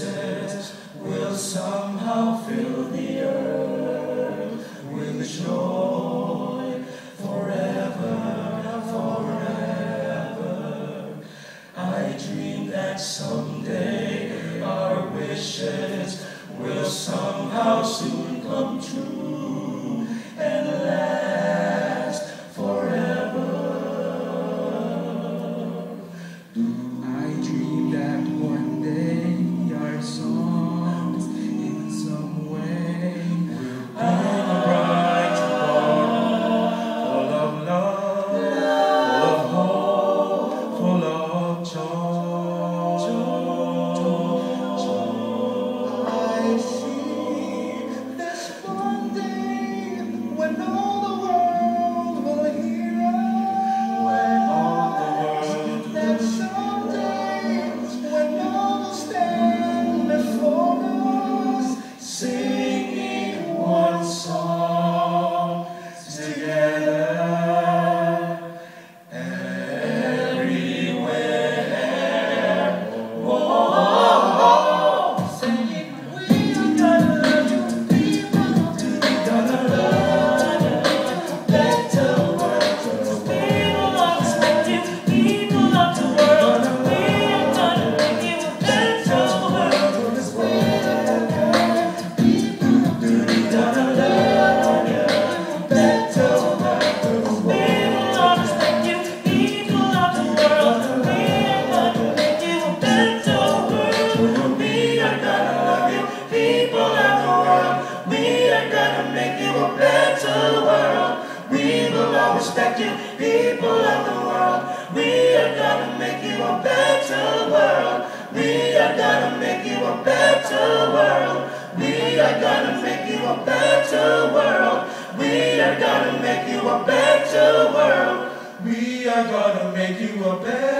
will somehow fill the earth with joy forever, forever. I dream that someday our wishes will somehow soon come true. respected people of the world. We are gonna make you a better world. We are gonna make you a better world. We are gonna make you a better world. We are gonna make you a better world. We are gonna make you a better